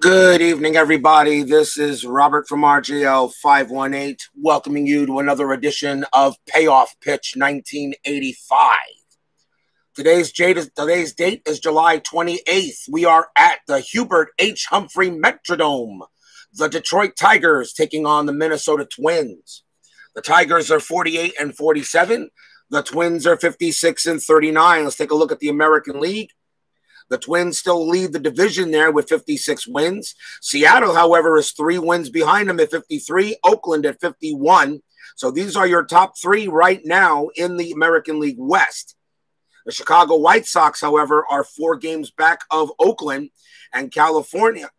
Good evening, everybody. This is Robert from RJL 518, welcoming you to another edition of Payoff Pitch 1985. Today's, today's date is July 28th. We are at the Hubert H. Humphrey Metrodome. The Detroit Tigers taking on the Minnesota Twins. The Tigers are 48 and 47. The Twins are 56 and 39. Let's take a look at the American League. The Twins still lead the division there with 56 wins. Seattle, however, is three wins behind them at 53, Oakland at 51. So these are your top three right now in the American League West. The Chicago White Sox, however, are four games back of Oakland and California.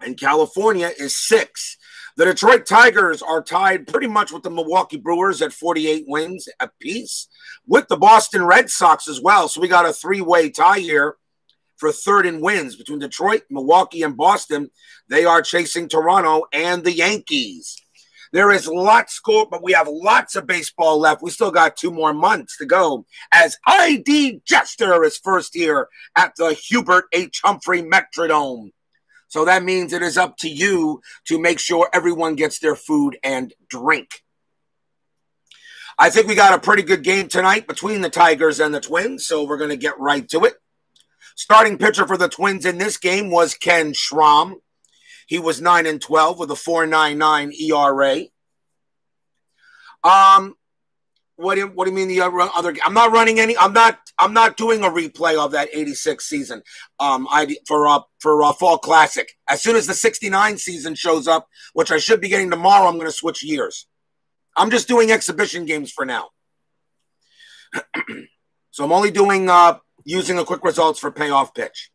And California is six. The Detroit Tigers are tied pretty much with the Milwaukee Brewers at 48 wins apiece, with the Boston Red Sox as well. So we got a three way tie here for third in wins between Detroit, Milwaukee, and Boston. They are chasing Toronto and the Yankees. There is lots scored, but we have lots of baseball left. We still got two more months to go as ID Jester is first here at the Hubert H. Humphrey Metrodome. So that means it is up to you to make sure everyone gets their food and drink. I think we got a pretty good game tonight between the Tigers and the Twins, so we're going to get right to it. Starting pitcher for the Twins in this game was Ken Schrom. He was 9 and 12 with a 4.99 ERA. Um, what do you, what do you mean the other? Game? I'm not running any. I'm not. I'm not doing a replay of that '86 season. Um, I for uh, for uh, fall classic. As soon as the '69 season shows up, which I should be getting tomorrow, I'm going to switch years. I'm just doing exhibition games for now. so I'm only doing uh, using the quick results for payoff pitch.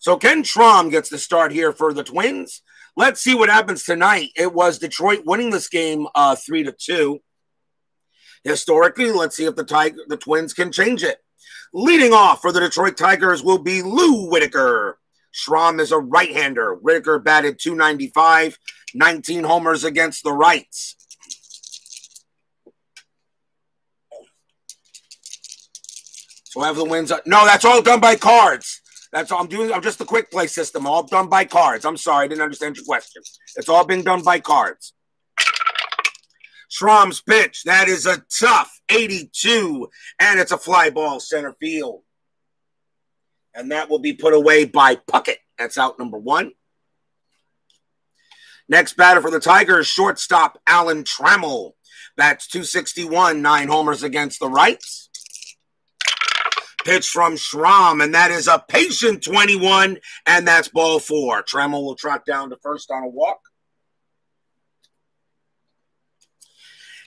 So Ken Schrom gets the start here for the Twins. Let's see what happens tonight. It was Detroit winning this game uh, three to two. Historically, let's see if the Tiger, the Twins can change it. Leading off for the Detroit Tigers will be Lou Whitaker. Schrom is a right-hander. Whitaker batted 295, 19 homers against the rights. The wins. No, that's all done by cards. That's all I'm doing. I'm just the quick play system, all done by cards. I'm sorry, I didn't understand your question. It's all been done by cards. Schrom's pitch. That is a tough 82, and it's a fly ball center field. And that will be put away by Puckett. That's out number one. Next batter for the Tigers, shortstop Alan Trammell. That's 261, nine homers against the rights. Pitch from Schrom, and that is a patient 21, and that's ball four. Trammell will trot down to first on a walk.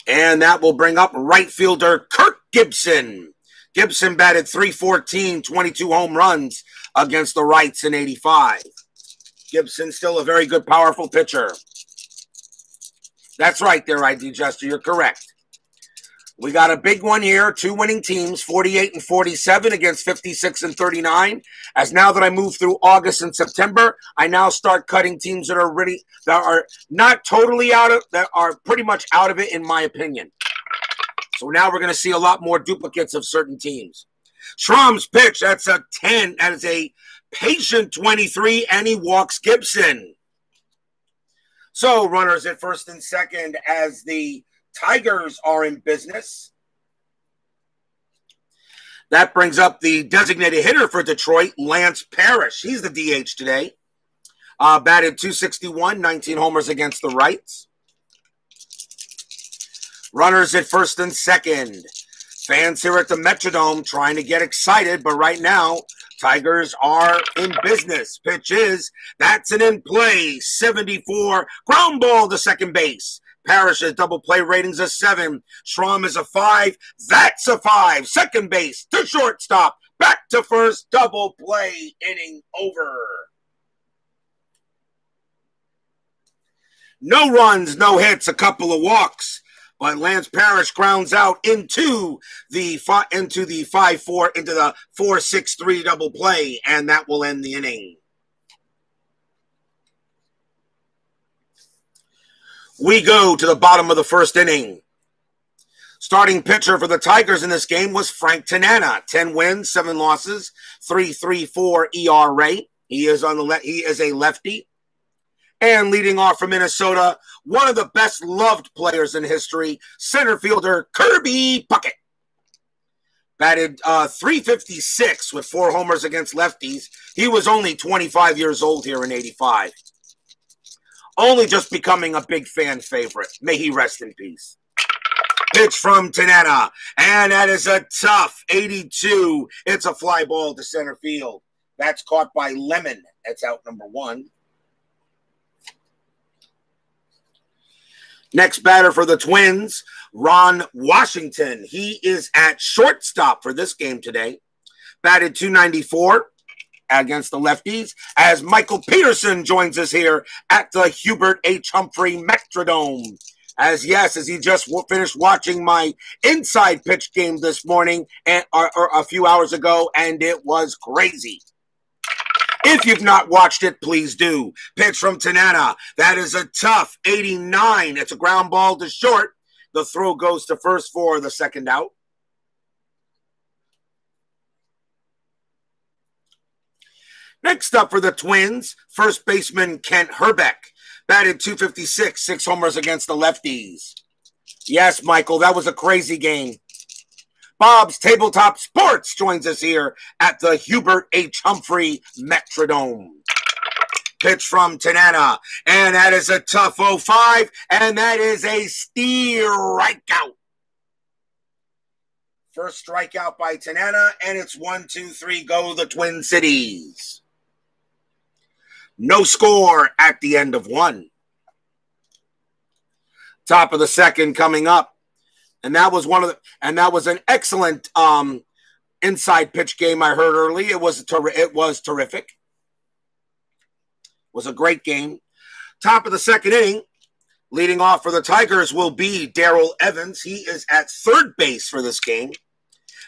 And that will bring up right fielder Kirk Gibson. Gibson batted 314, 22 home runs against the rights in 85. Gibson still a very good, powerful pitcher. That's right there, ID Jester. You're correct. We got a big one here. Two winning teams, 48 and 47 against 56 and 39. As now that I move through August and September, I now start cutting teams that are really that are not totally out of that are pretty much out of it in my opinion. So now we're going to see a lot more duplicates of certain teams. Schrom's pitch, that's a 10. That is a patient 23, and he walks Gibson. So runners at first and second as the Tigers are in business. That brings up the designated hitter for Detroit, Lance Parrish. He's the DH today. Uh, batted 261, 19 homers against the rights. Runners at first and second. Fans here at the Metrodome trying to get excited, but right now, Tigers are in business. Pitch is, that's an in play. 74, ground ball to second base. Parrish's double play ratings a seven. Schrom is a five. That's a five. Second base to shortstop. Back to first. Double play. Inning over. No runs, no hits, a couple of walks. But Lance Parrish grounds out into the fi- into the five four into the four six three double play, and that will end the inning. We go to the bottom of the first inning. Starting pitcher for the Tigers in this game was Frank Tanana. 10 wins, 7 losses, 3.34 ERA. He is on the le- he is a lefty. And leading off from Minnesota, one of the best loved players in history, center fielder Kirby Puckett. Batted uh, 356 with four homers against lefties. He was only 25 years old here in 85. Only just becoming a big fan favorite. May he rest in peace. Pitch from Tanana. And that is a tough 82. It's a fly ball to center field. That's caught by Lemon. That's out number one. Next batter for the Twins, Ron Washington. He is at shortstop for this game today. Batted 294 against the lefties as Michael Peterson joins us here at the Hubert H. Humphrey Metrodome. As yes, as he just finished watching my inside pitch game this morning and or, or a few hours ago, and it was crazy. If you've not watched it, please do. Pitch from Tanana. That is a tough 89. It's a ground ball to short. The throw goes to first for the second out. Next up for the Twins, first baseman Kent Hrbek. Batted 256, six homers against the lefties. Yes, Michael, that was a crazy game. Bob's Tabletop Sports joins us here at the Hubert H. Humphrey Metrodome. Pitch from Tanana, and that is a tough 05, and that is a strikeout. First strikeout by Tanana, and it's one, two, three, go the Twin Cities. No score at the end of one. Top of the second coming up. And that was one of the and that was an excellent um inside pitch game I heard early. It was ter- it was terrific. It was a great game. Top of the second inning, leading off for the Tigers will be Darrell Evans. He is at third base for this game.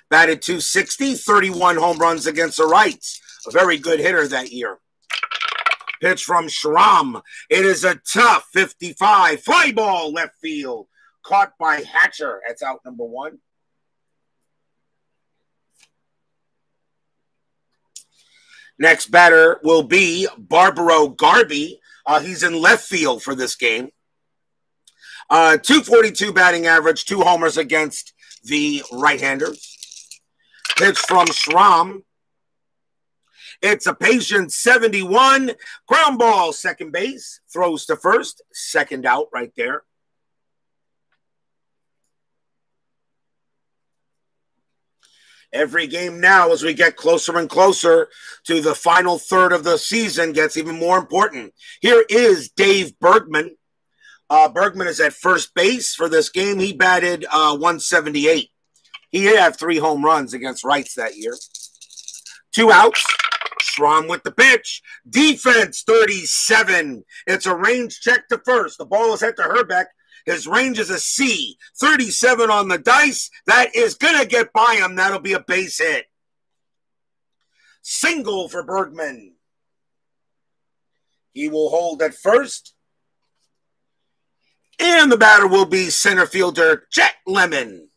Batted 260, 31 home runs against the Rights. A very good hitter that year. Pitch from Schrom. It is a tough 55. Fly ball left field. Caught by Hatcher. That's out number one. Next batter will be Barbaro Garbey. Uh, he's in left field for this game. Uh, 242 batting average, two homers against the right handers. Pitch from Schrom. It's a patient 71. Ground ball, second base. Throws to first. Second out right there. Every game now, as we get closer and closer to the final third of the season, gets even more important. Here is Dave Bergman. Uh, Bergman is at first base for this game. He batted uh, 178. He had three home runs against Wrights that year. Two outs. Schrom with the pitch. Defense 37. It's a range check to first. The ball is hit to Hrbek. His range is a C. 37 on the dice. That is going to get by him. That'll be a base hit. Single for Bergman. He will hold at first. And the batter will be center fielder Chet Lemon.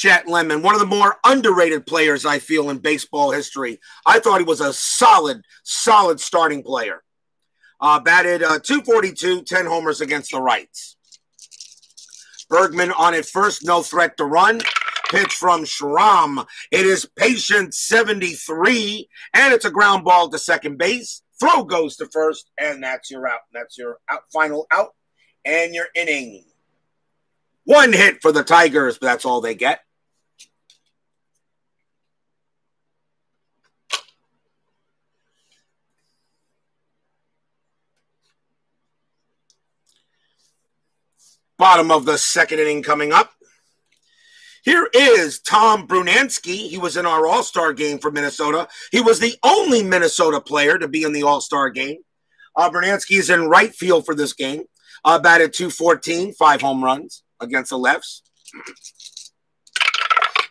Chet Lemon, one of the more underrated players I feel in baseball history. I thought he was a solid, solid starting player. Uh, batted uh, 242, 10 homers against the Rights. Bergman on it first, no threat to run. Pitch from Schrom. It is patient 73, and it's a ground ball to second base. Throw goes to first, and that's your out. That's your out, final out, and your inning. One hit for the Tigers, but that's all they get. Bottom of the second inning coming up. Here is Tom Brunansky. He was in our All Star game for Minnesota. He was the only Minnesota player to be in the All Star game. Uh, Brunansky is in right field for this game. Uh, batted 214, five home runs against the lefts.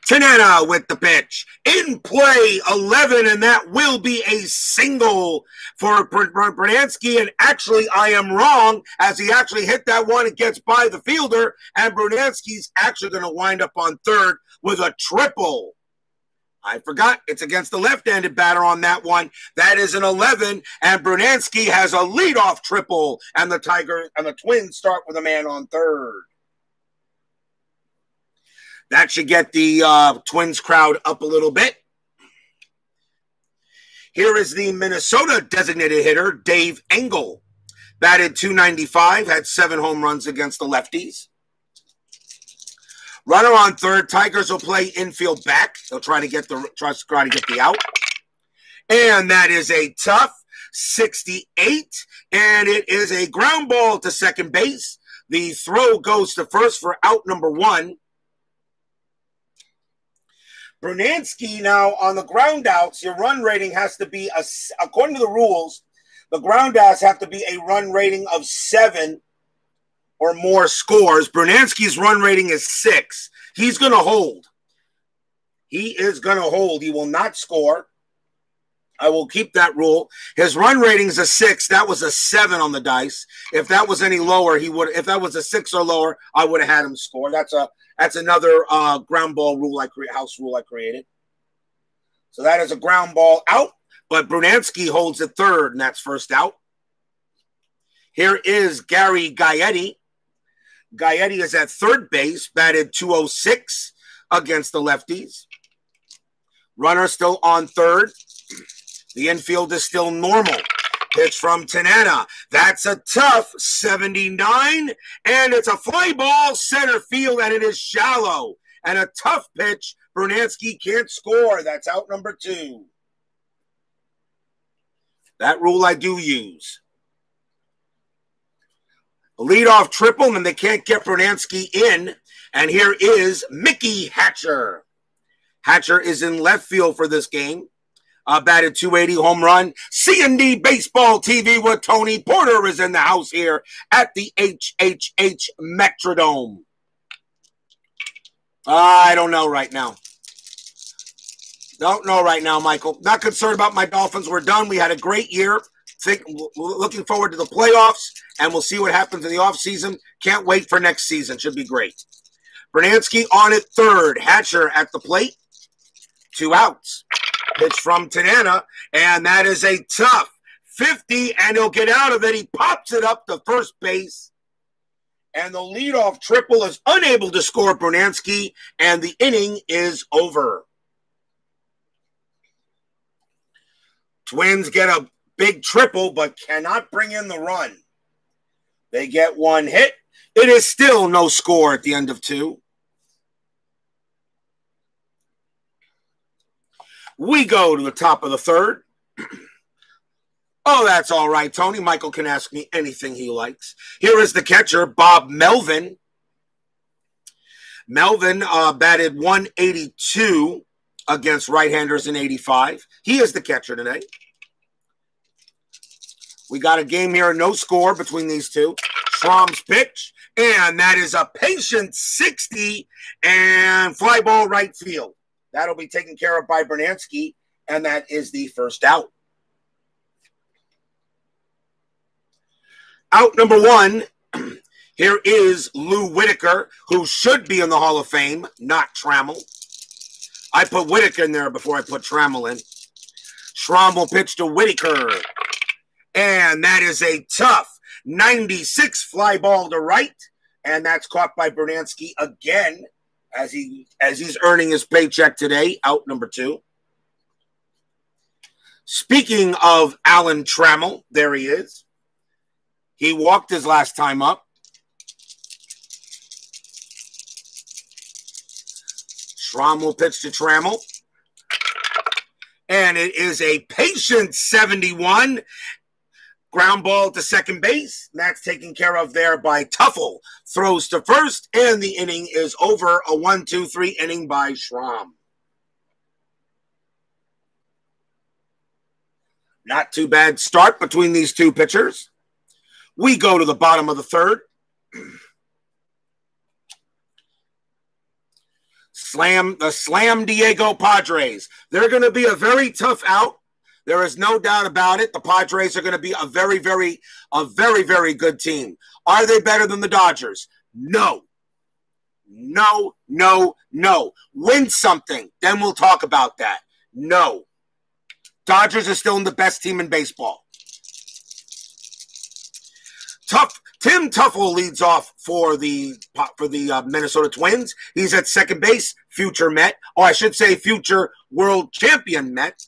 Tanana with the pitch. In play, 11, and that will be a single for Brunansky. And actually, I am wrong as he actually hit that one. It gets by the fielder, and Brunansky's actually going to wind up on third with a triple. I forgot. It's against the left-handed batter on that one. That is an 11, and Brunansky has a leadoff triple, and the Tiger and the Twins start with a man on third. That should get the uh, Twins crowd up a little bit. Here is the Minnesota designated hitter, Dave Engle. Batted 295, had seven home runs against the lefties. Runner on third. Tigers will play infield back. They'll try to get the try, try to get the out. And that is a tough 68. And it is a ground ball to second base. The throw goes to first for out number one. Brunansky now on the ground outs, your run rating has to be, a, according to the rules, the ground outs have to be a run rating of seven or more scores. Brunansky's run rating is six. He's going to hold. He is going to hold. He will not score. I will keep that rule. His run rating is a six. That was a seven on the dice. If that was any lower, he would. If that was a six or lower, I would have had him score. That's a that's another uh, ground ball rule I create house rule I created. So that is a ground ball out. But Brunansky holds it third, and that's first out. Here is Gary Gaetti. Gaetti is at third base, batted 206 against the lefties. Runner still on third. The infield is still normal. Pitch from Tanana. That's a tough 79, and it's a fly ball center field, and it is shallow. And a tough pitch. Brunansky can't score. That's out number two. That rule I do use. A leadoff triple, and they can't get Brunansky in. And here is Mickey Hatcher. Hatcher is in left field for this game. Uh, batted 280 home run. C&D Baseball TV with Tony Porter is in the house here at the HHH Metrodome. I don't know right now. Don't know right now, Michael. Not concerned about my Dolphins. We're done. We had a great year. Think, looking forward to the playoffs, and we'll see what happens in the offseason. Can't wait for next season. Should be great. Brunansky on it third. Hatcher at the plate. Two outs. Pitch from Tanana, and that is a tough 50, and he'll get out of it. He pops it up to first base, and the leadoff triple is unable to score Brunansky, and the inning is over. Twins get a big triple, but cannot bring in the run. They get one hit. It is still no score at the end of two. We go to the top of the third. oh, that's all right, Tony. Michael can ask me anything he likes. Here is the catcher, Bob Melvin. Melvin uh, batted 182 against right-handers in 85. He is the catcher today. We got a game here, no score between these two. Schrom's pitch, and that is a patient 60 and fly ball right field. That'll be taken care of by Brunansky, and that is the first out. Out number one, here is Lou Whitaker, who should be in the Hall of Fame, not Trammell. I put Whitaker in there before I put Trammell in. Schrom will pitch to Whitaker. And that is a tough 96 fly ball to right. And that's caught by Brunansky again as he as he's earning his paycheck today, out number two. Speaking of Alan Trammell, there he is. He walked his last time up. Schrom will pitch to Trammell. And it is a patient 71. Ground ball to second base. That's taken care of there by Teufel. Throws to first, and the inning is over. A one, two, three inning by Schrom. Not too bad start between these two pitchers. We go to the bottom of the third. Slam the Slam Diego Padres. They're going to be a very tough out there is no doubt about it. The Padres are going to be a very, very, a very, very good team. Are they better than the Dodgers? No. No, no, no. Win something. Then we'll talk about that. No. Dodgers are still in the best team in baseball. Tough. Tim Teufel leads off for the for the uh, Minnesota Twins. He's at second base, future Met, or I should say, future World Champion Met.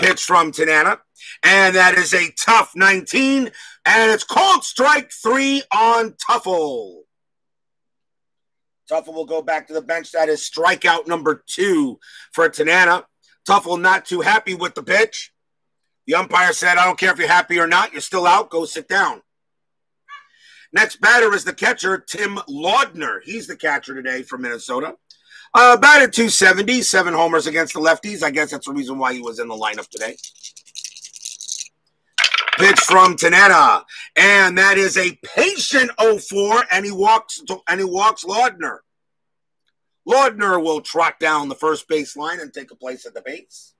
Pitch from Tanana, and that is a tough 19, and it's called strike three on Teufel. Teufel will go back to the bench. That is strikeout number two for Tanana. Teufel not too happy with the pitch. The umpire said, I don't care if you're happy or not, you're still out, go sit down. Next batter is the catcher, Tim Laudner. He's the catcher today for Minnesota. Uh, batted 270, seven homers against the lefties. I guess that's the reason why he was in the lineup today. Pitch from Tanana, and that is a patient 0-4, and he walks and he walks Laudner. Laudner will trot down the first base line and take a place at the base.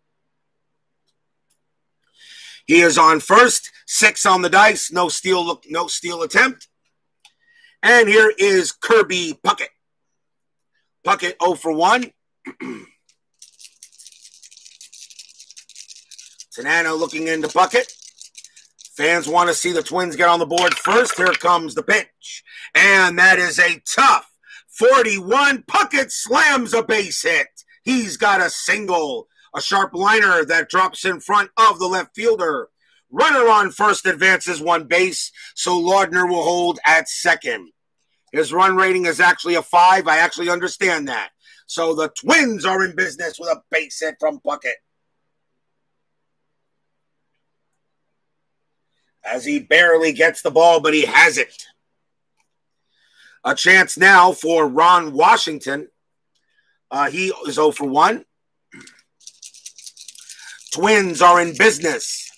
He is on first, six on the dice, no steal, look, no steal attempt. And here is Kirby Puckett. Puckett 0 for 1. Tanana looking into Puckett. Fans want to see the Twins get on the board first. Here comes the pitch. And that is a tough 41. Puckett slams a base hit. He's got a single, a sharp liner that drops in front of the left fielder. Runner on first advances one base, so Laudner will hold at second. His run rating is actually a five. I actually understand that. So the Twins are in business with a base hit from Puckett. As he barely gets the ball, but he has it. A chance now for Ron Washington. Uh, he is 0 for 1. Twins are in business.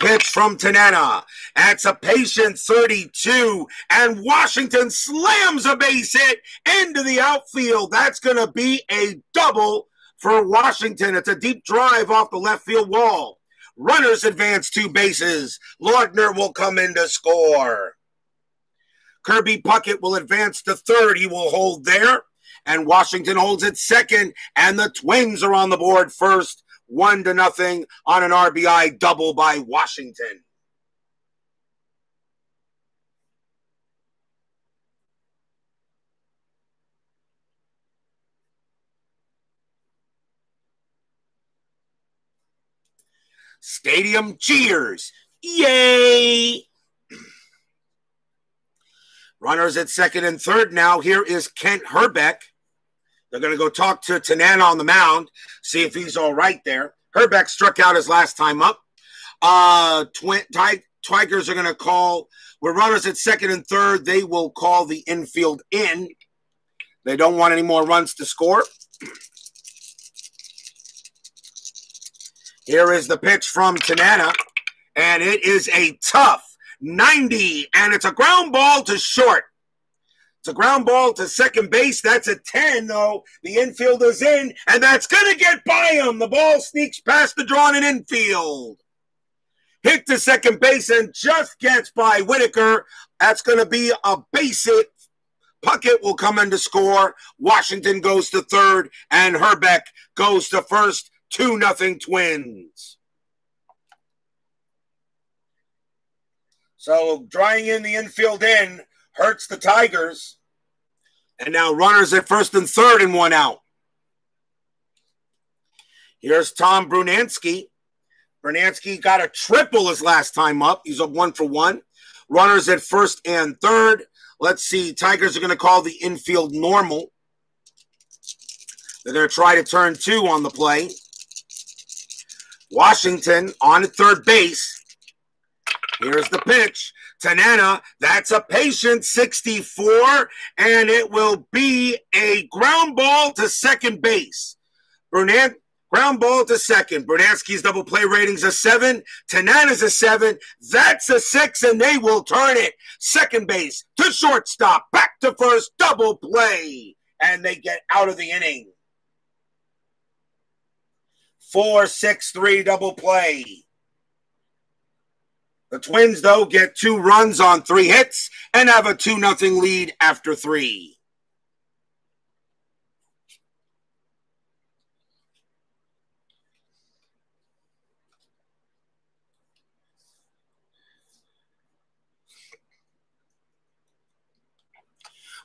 Pitch from Tanana. That's a patient 32. And Washington slams a base hit into the outfield. That's going to be a double for Washington. It's a deep drive off the left field wall. Runners advance two bases. Laudner will come in to score. Kirby Puckett will advance to third. He will hold there. And Washington holds it second. And the Twins are on the board first one to nothing on an RBI double by Washington. Stadium cheers. Yay! Runners at second and third now. Here is Kent Hrbek. They're going to go talk to Tanana on the mound, see if he's all right there. Hrbek struck out his last time up. Uh, twin, Tigers are going to call. We're runners at second and third. They will call the infield in. They don't want any more runs to score. Here is the pitch from Tanana, and it is a tough 90, and it's a ground ball to short. It's a ground ball to second base. That's a 10, though. The infielder's in, and that's going to get by him. The ball sneaks past the drawn in infield. Hit to second base and just gets by Whitaker. That's going to be a base hit. Puckett will come in to score. Washington goes to third, and Hrbek goes to first. 2 nothing Twins. So drying in the infield in hurts the Tigers. And now runners at first and third and one out. Here's Tom Brunansky. Brunansky got a triple his last time up. He's up one for one. Runners at first and third. Let's see. Tigers are going to call the infield normal. They're going to try to turn two on the play. Washington on third base. Here's the pitch. Tanana, that's a patient 64, and it will be a ground ball to second base. Burnett, ground ball to second. Brunansky's double play rating's a seven. Tanana's a seven. That's a six, and they will turn it. Second base to shortstop, back to first, double play, and they get out of the inning. Four, six, three, double play. The Twins, though, get two runs on three hits and have a 2 0 lead after three.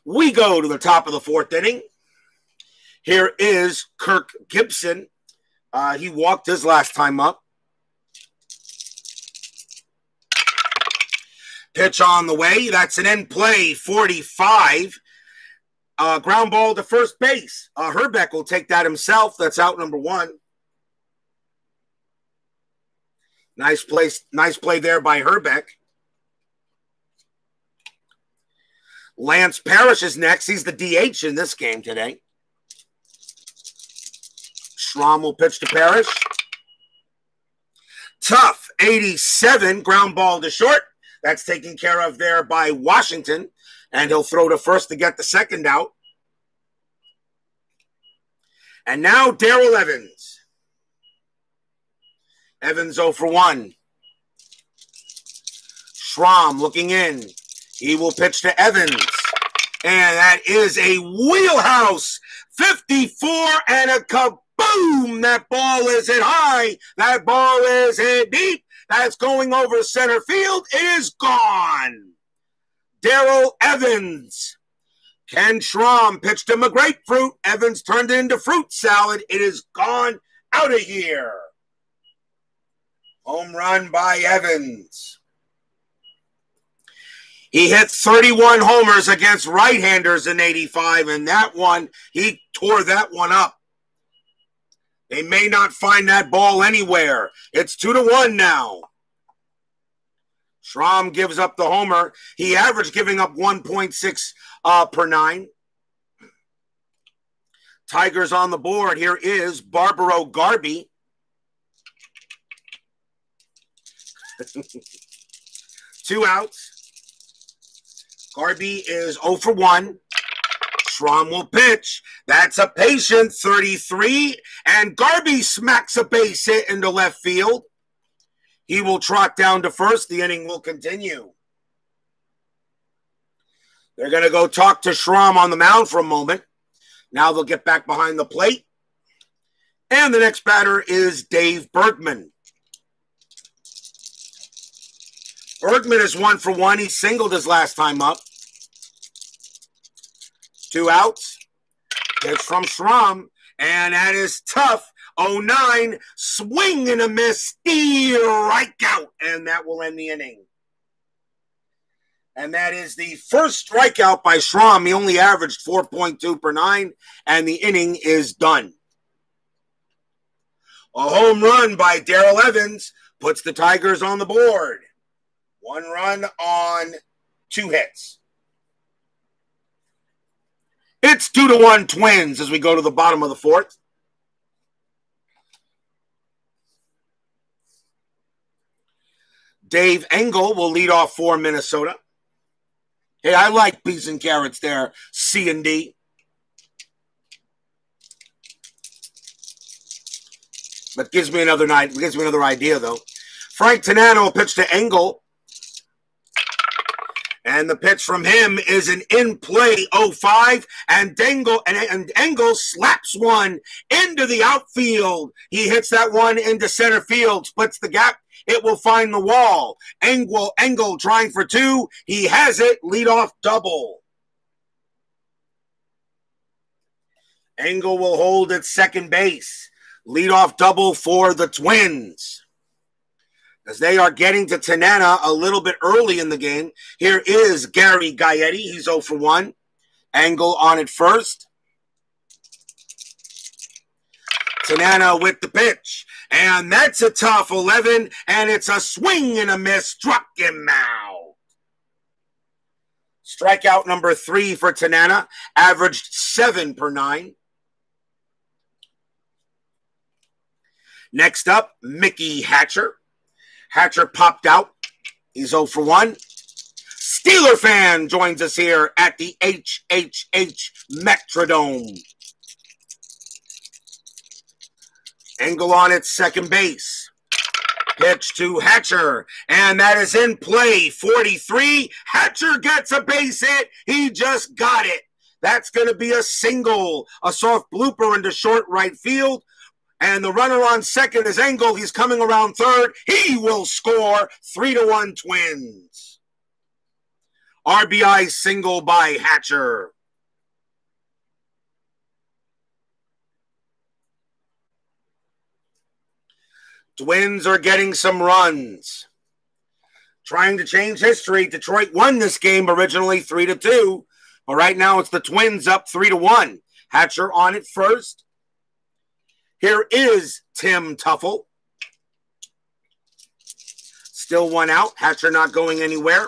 We go to the top of the fourth inning. Here is Kirk Gibson. Uh, he walked his last time up. Pitch on the way. That's an end play, 45. Uh, ground ball to first base. Uh, Hrbek will take that himself. That's out number one. Nice place, nice play there by Hrbek. Lance Parrish is next. He's the DH in this game today. Schrom will pitch to Parrish. Tough 87, ground ball to short. That's taken care of there by Washington. And he'll throw to first to get the second out. And now Darrell Evans. Evans 0 for 1. Schrom looking in. He will pitch to Evans. And that is a wheelhouse 54 and a kaboom. That ball is hit high. That ball is hit deep. That's going over center field. It is gone. Darrell Evans. Ken Schrom pitched him a grapefruit. Evans turned it into fruit salad. It is gone out of here. Home run by Evans. He hit 31 homers against right handers in 85, and that one, he tore that one up. They may not find that ball anywhere. It's two to one now. Schrom gives up the homer. He averaged giving up 1.6 uh, per nine. Tigers on the board. Here is Barbaro Garbey. Two outs. Garbey is 0 for 1. Schrom will pitch. That's a patient 33. And Garbey smacks a base hit into left field. He will trot down to first. The inning will continue. They're going to go talk to Schrom on the mound for a moment. Now they'll get back behind the plate. And the next batter is Dave Bergman. Bergman is one for one. He singled his last time up. Two outs. It's from Schrom, and that is tough. 09, swing and a miss, strikeout, and that will end the inning. And that is the first strikeout by Schrom. He only averaged 4.2 per nine, and the inning is done. A home run by Darrell Evans puts the Tigers on the board. One run on two hits. It's two to one twins as we go to the bottom of the fourth. Dave Engle will lead off for Minnesota. Hey, I like peas and carrots there, C and D. But gives me another night. Gives me another idea though. Frank Tanana will pitch to Engle. And the pitch from him is an in play 05. And Engle, and, and Engle slaps one into the outfield. He hits that one into center field, splits the gap. It will find the wall. Engle, Engle trying for two. He has it. Lead off double. Engle will hold at second base. Lead off double for the Twins as they are getting to Tanana a little bit early in the game. Here is Gary Gaetti. He's 0 for 1. Engle on it first. Tanana with the pitch. And that's a tough 11, and it's a swing and a miss. Struck him out. Strikeout number three for Tanana, averaged seven per nine. Next up, Mickey Hatcher. Hatcher popped out. He's 0 for 1. Steeler fan joins us here at the HHH Metrodome. Engle on at second base. Pitch to Hatcher, and that is in play. 43. Hatcher gets a base hit. He just got it. That's going to be a single, a soft blooper into short right field. And the runner on second is Engle. He's coming around third. He will score three to one twins. RBI single by Hatcher. Twins are getting some runs. Trying to change history. Detroit won this game originally 3 to 2, but right now it's the Twins up 3 to 1. Hatcher on it first. Here is Tim Teufel. Still one out. Hatcher not going anywhere.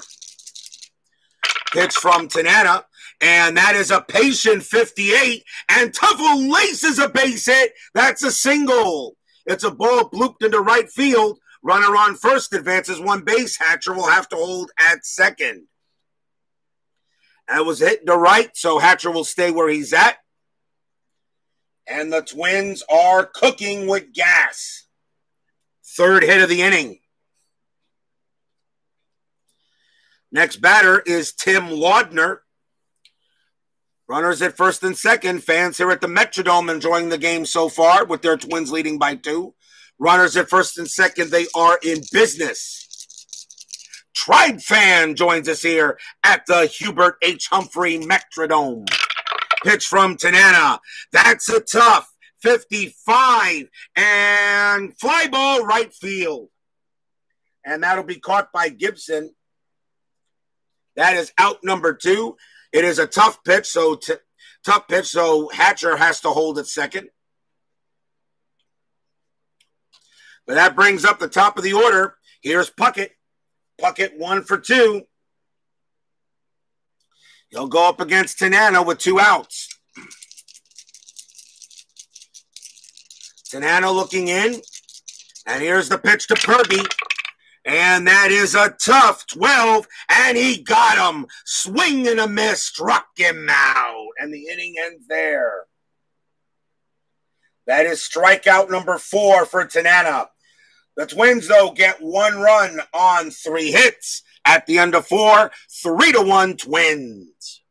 Pitch from Tanana. And that is a patient 58. And Teufel laces a base hit. That's a single. It's a ball blooped into right field. Runner on first advances one base. Hatcher will have to hold at second. That was hit to right, so Hatcher will stay where he's at. And the Twins are cooking with gas. Third hit of the inning. Next batter is Tim Laudner. Runners at first and second. Fans here at the Metrodome enjoying the game so far with their twins leading by two. Runners at first and second. They are in business. Tribe fan joins us here at the Hubert H. Humphrey Metrodome. Pitch from Tanana. That's a tough 55 and fly ball right field. And that'll be caught by Gibson. That is out number two. It is a tough pitch, so t- tough pitch, so Hatcher has to hold it second. But that brings up the top of the order. Here's Puckett. Puckett one for two. He'll go up against Tanana with two outs. Tanana looking in. And here's the pitch to Purdy. And that is a tough 12, and he got him. Swing and a miss, struck him out, and the inning ends there. That is strikeout number four for Tanana. The Twins, though, get one run on three hits at the end of four, three to one Twins.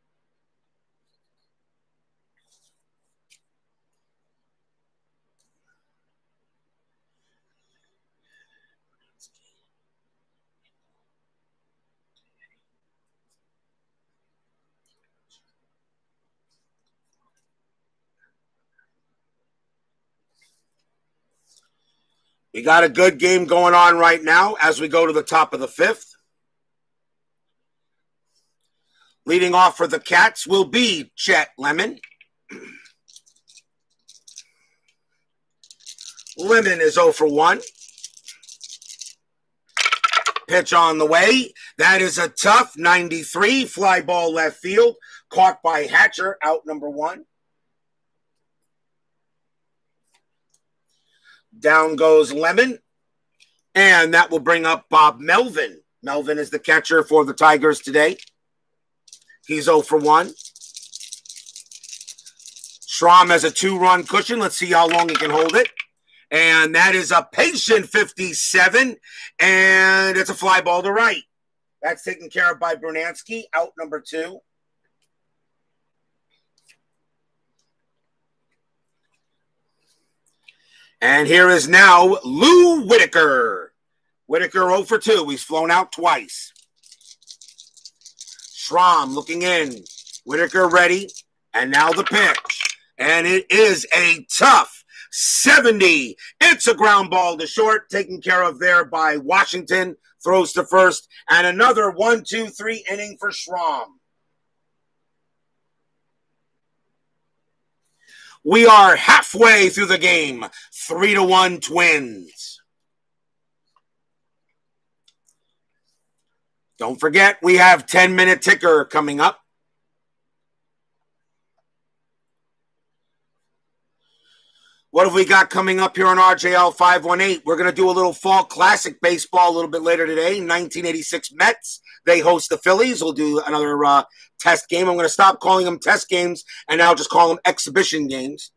We got a good game going on right now as we go to the top of the fifth. Leading off for the Cats will be Chet Lemon. Lemon is 0 for 1. Pitch on the way. That is a tough 93 fly ball left field. Caught by Hatcher, out number one. Down goes Lemon. And that will bring up Bob Melvin. Melvin is the catcher for the Tigers today. He's 0 for 1. Schrom has a two run cushion. Let's see how long he can hold it. And that is a patient 57. And it's a fly ball to right. That's taken care of by Brunansky, out number two. And here is now Lou Whitaker. Whitaker 0 for 2. He's flown out twice. Schrom looking in. Whitaker ready. And now the pitch. And it is a tough 70. It's a ground ball to short, taken care of there by Washington. Throws to first. And another one, two, three inning for Schrom. We are halfway through the game. Three to one twins. Don't forget, we have 10 minute ticker coming up. What have we got coming up here on RJL 518? We're going to do a little fall classic baseball a little bit later today. 1986 Mets. They host the Phillies. We'll do another uh, test game. I'm going to stop calling them test games and now just call them exhibition games.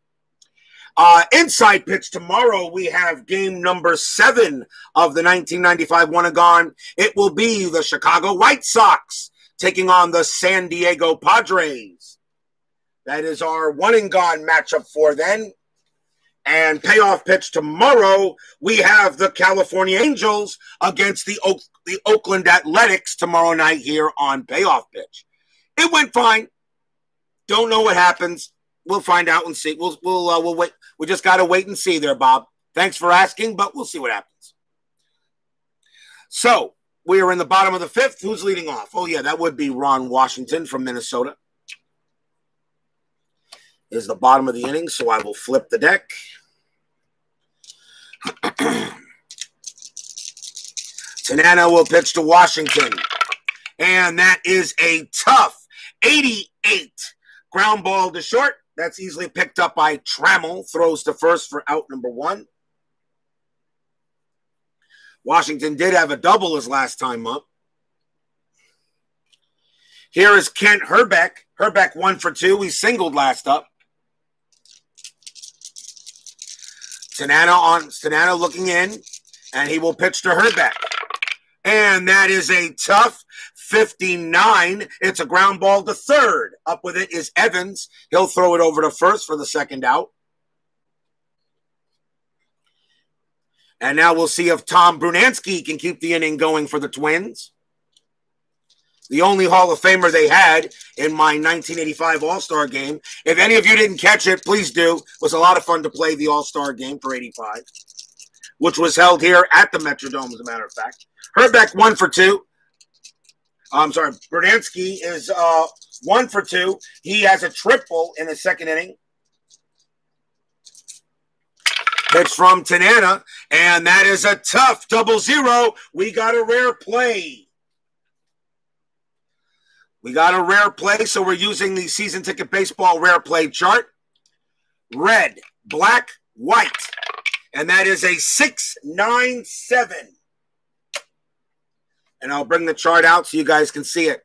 Uh, inside pitch tomorrow, we have game number seven of the 1995 one and gone. It will be the Chicago White Sox taking on the San Diego Padres. That is our one and gone matchup for then. And payoff pitch tomorrow, we have the California Angels against the, Oak, the Oakland Athletics tomorrow night here on payoff pitch. It went fine. Don't know what happens. We'll find out and see. We'll we'll uh, we'll wait. We just got to wait and see there, Bob. Thanks for asking, but we'll see what happens. So we are in the bottom of the fifth. Who's leading off? Oh yeah, that would be Ron Washington from Minnesota. Is the bottom of the inning, so I will flip the deck. Tanana will pitch to Washington. And that is a tough 88 ground ball to short. That's easily picked up by Trammell. Throws to first for out number one. Washington did have a double his last time up. Here is Kent Hrbek. Hrbek one for two. He singled last up. Tanana on Tanana looking in, and he will pitch to Hrbek. And that is a tough 59. It's a ground ball to third. Up with it is Evans. He'll throw it over to first for the second out. And now we'll see if Tom Brunansky can keep the inning going for the Twins. The only Hall of Famer they had in my 1985 All Star game. If any of you didn't catch it, please do. It was a lot of fun to play the All Star game for 85, which was held here at the Metrodome, as a matter of fact. Hrbek, one for two. I'm sorry, Brunansky is uh, one for two. He has a triple in the second inning. It's from Tanana, and that is a tough double zero. We got a rare play. We got a rare play, so we're using the season ticket baseball rare play chart. Red, black, white. And that is a 697. And I'll bring the chart out so you guys can see it.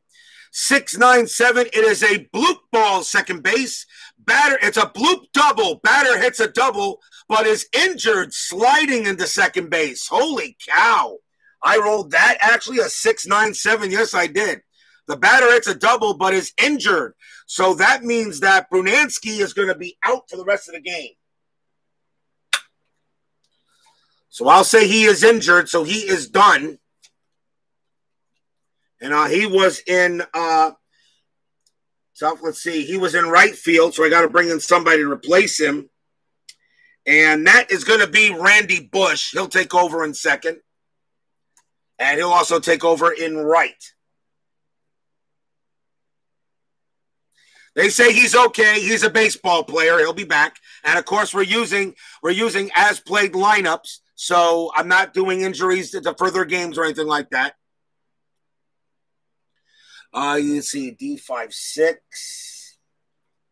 697. It is a bloop ball second base. Batter, it's a bloop double. Batter hits a double, but is injured sliding into second base. Holy cow. I rolled that actually a 697. Yes, I did. The batter hits a double, but is injured. So that means that Brunansky is going to be out for the rest of the game. So I'll say he is injured, so he is done and uh, he was in uh, so let's see, he was in right field, so I got to bring in somebody to replace him, and that is going to be Randy Bush. He'll take over in second, and he'll also take over in right. They say he's okay. He's a baseball player. He'll be back. And of course, we're using we're using as played lineups. So I'm not doing injuries to further games or anything like that. Uh, you see D56.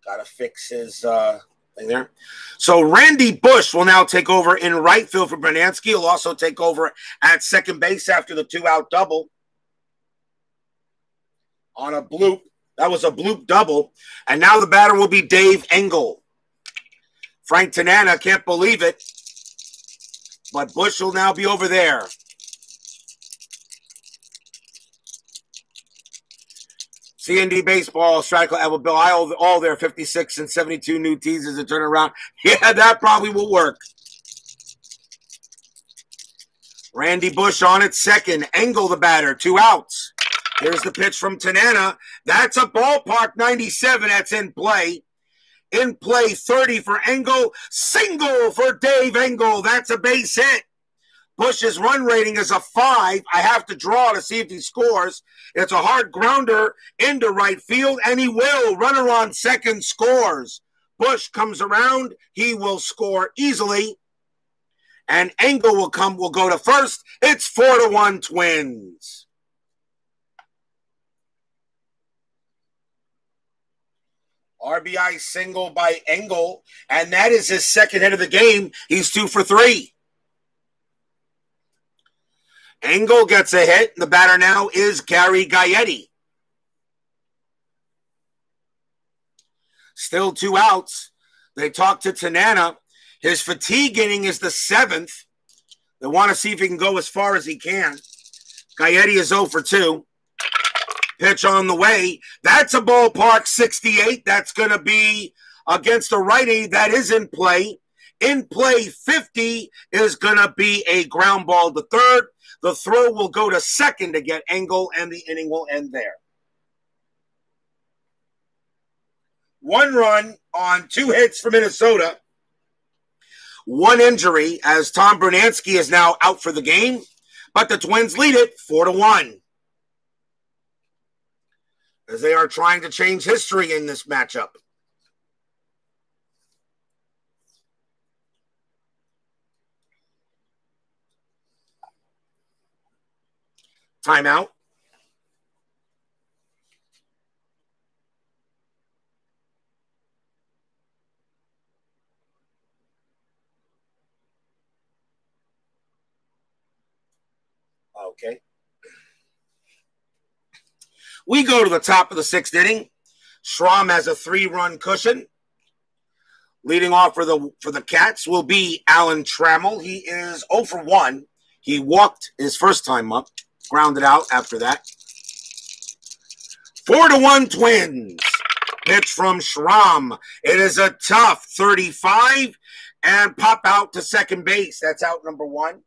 Gotta fix his uh, thing there. So Randy Bush will now take over in right field for Brunansky. He'll also take over at second base after the two out double on a bloop. That was a bloop double. And now the batter will be Dave Engle. Frank Tanana can't believe it. But Bush will now be over there. CND Baseball, Strike will Bill, I all, all their 56 and 72 new teasers to turn around. Yeah, that probably will work. Randy Bush on it second. Engle the batter, two outs. Here's the pitch from Tanana. That's a ballpark 97 that's in play. In play 30 for Engle. Single for Dave Engle. That's a base hit. Bush's run rating is a five. I have to draw to see if he scores. It's a hard grounder into right field, and he will. Runner on second scores. Bush comes around. He will score easily. And Engle will come, will go to first. It's four to one twins. RBI single by Engle, and that is his second hit of the game. He's two for three. Engle gets a hit. The batter now is Gary Gaetti. Still two outs. They talk to Tanana. His fatigue inning is the seventh. They want to see if he can go as far as he can. Gaetti is 0 for 2. Pitch on the way. That's a ballpark 68. That's going to be against a righty that is in play. In play 50 is going to be a ground ball to third. The throw will go to second to get Engle, and the inning will end there. One run on two hits for Minnesota. One injury as Tom Brunansky is now out for the game, but the Twins lead it four to one. As they are trying to change history in this matchup. Timeout. Okay. We go to the top of the sixth inning. Schrom has a three-run cushion. Leading off for the for the Cats will be Alan Trammell. He is 0 for 1. He walked his first time up, grounded out after that. Four to one Twins. Pitch from Schrom. It is a tough 35 and pop out to second base. That's out number one.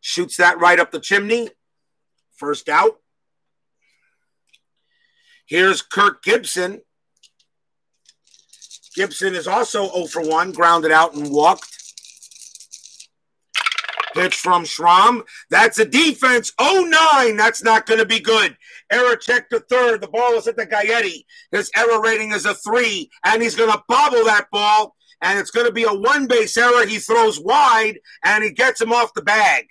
Shoots that right up the chimney. First out. Here's Kirk Gibson. Gibson is also 0 for 1, grounded out and walked. Pitch from Schrom. That's a defense. Oh nine. That's not going to be good. Error check to third. The ball is at the Gaetti. His error rating is a three, and he's going to bobble that ball, and it's going to be a one base error. He throws wide, and he gets him off the bag.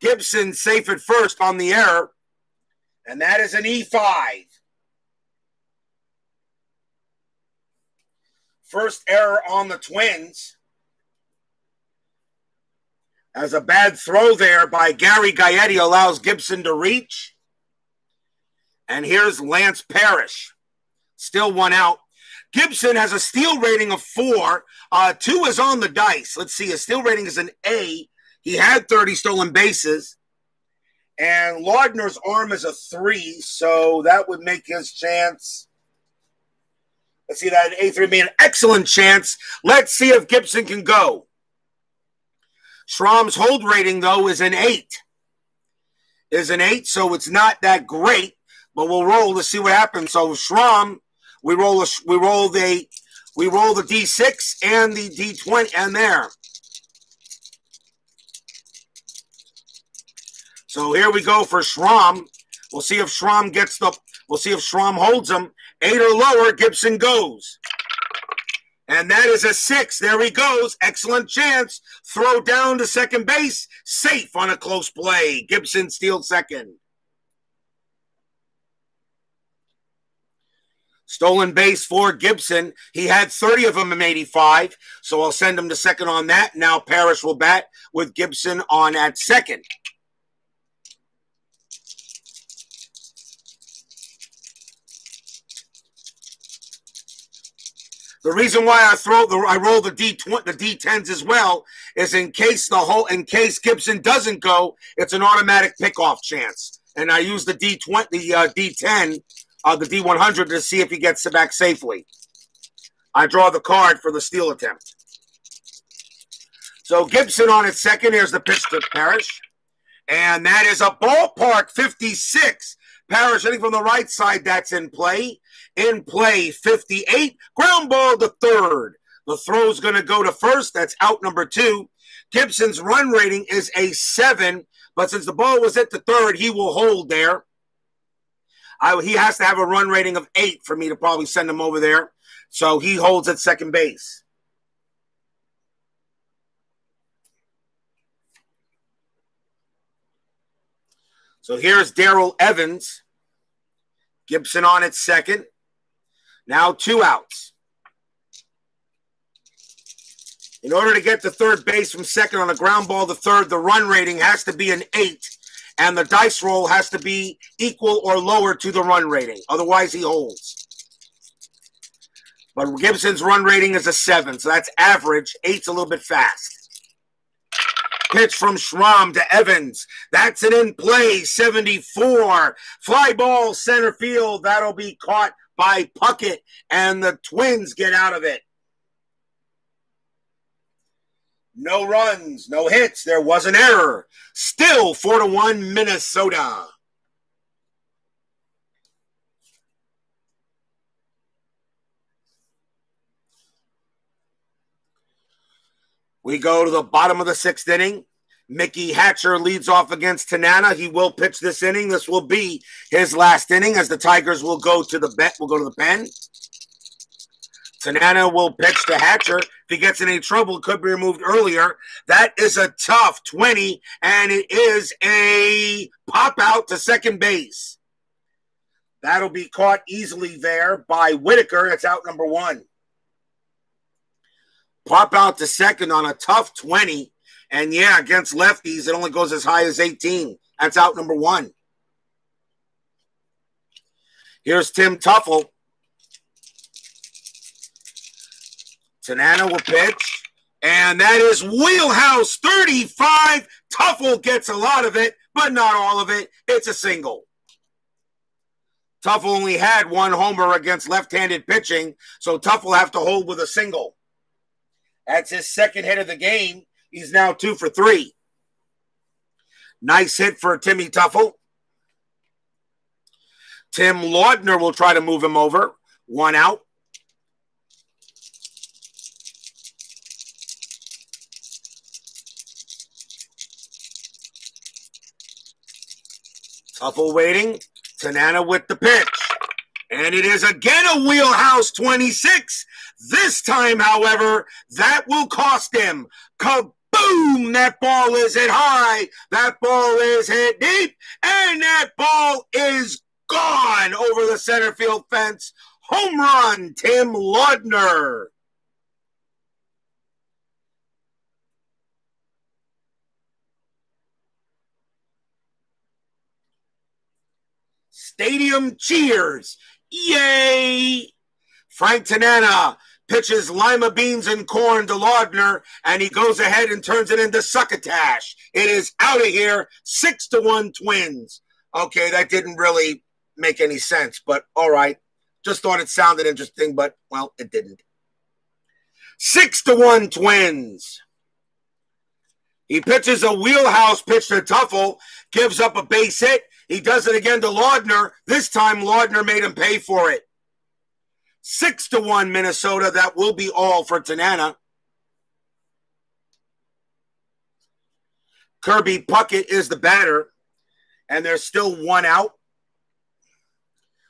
Gibson safe at first on the error, and that is an E5. First error on the Twins. As a bad throw there by Gary Gaetti allows Gibson to reach. And here's Lance Parrish. Still one out. Gibson has a steal rating of four. Uh, two is on the dice. Let's see. A steal rating is an A. He had 30 stolen bases. And Laudner's arm is a three, so that would make his chance. Let's see that A3 be an excellent chance. Let's see if Gibson can go. Schrom's hold rating, though, is an eight. Is an eight, so it's not that great, but we'll roll to see what happens. So Schrom, we roll a, we roll the we roll the D6 and the D20 and there. So here we go for Schrom. We'll see if Schrom gets the. We'll see if Schrom holds him. Eight or lower, Gibson goes. And that is a six. There he goes. Excellent chance. Throw down to second base. Safe on a close play. Gibson steals second. Stolen base for Gibson. He had 30 of them in 85, so I'll send him to second on that. Now Parrish will bat with Gibson on at second. The reason why I throw the I roll the D the D10s as well is in case the whole in case Gibson doesn't go, it's an automatic pickoff chance. And I use the D20 the uh, D10 uh, the D100 to see if he gets it back safely. I draw the card for the steal attempt. So Gibson on its second. Here's the pitch to Parrish. And that is a ballpark 56. Parrish hitting from the right side. That's in play in play 58. Ground ball to third. The throw's going to go to first. That's out number two. Gibson's run rating is a seven, but since the ball was at the third, he will hold there. I, he has to have a run rating of eight for me to probably send him over there. So he holds at second base. So here's Darrell Evans. Gibson on at second. Now two outs. In order to get to third base from second on a ground ball to third, the run rating has to be an eight, and the dice roll has to be equal or lower to the run rating. Otherwise, he holds. But Gibson's run rating is a seven, so that's average. Eight's a little bit fast. Pitch from Schrom to Evans. That's an in play, 74. Fly ball center field. That'll be caught by Puckett, and the Twins get out of it. No runs, no hits. There was an error. Still 4 to 1 Minnesota. We go to the bottom of the sixth inning. Mickey Hatcher leads off against Tanana. He will pitch this inning. This will be his last inning as the Tigers will go to the bet. Will go to the pen. Tanana will pitch to Hatcher. If he gets in any trouble, could be removed earlier. That is a tough 20, and it is a pop out to second base. That'll be caught easily there by Whitaker. It's out number one. Pop out to second on a tough 20. And yeah, against lefties, it only goes as high as 18. That's out number one. Here's Tim Teufel. Tanana will pitch. And that is wheelhouse 35. Teufel gets a lot of it, but not all of it. It's a single. Teufel only had one homer against left-handed pitching, so will have to hold with a single. That's his second hit of the game. He's now two for three. Nice hit for Timmy Teufel. Tim Laudner will try to move him over. One out. Teufel waiting. Tanana with the pitch. And it is again a wheelhouse 26. This time, however, that will cost him. Kaboom! That ball is hit high. That ball is hit deep. And that ball is gone over the center field fence. Home run, Tim Laudner. Stadium cheers. Yay! Frank Tanana pitches lima beans and corn to Laudner, and he goes ahead and turns it into succotash. It is out of here. Six to one twins. Okay, that didn't really make any sense, but all right. Just thought it sounded interesting, but well, it didn't. Six to one twins. He pitches a wheelhouse pitch to Teufel, gives up a base hit. He does it again to Laudner. This time, Laudner made him pay for it. Six to one Minnesota. That will be all for Tanana. Kirby Puckett is the batter, and there's still one out.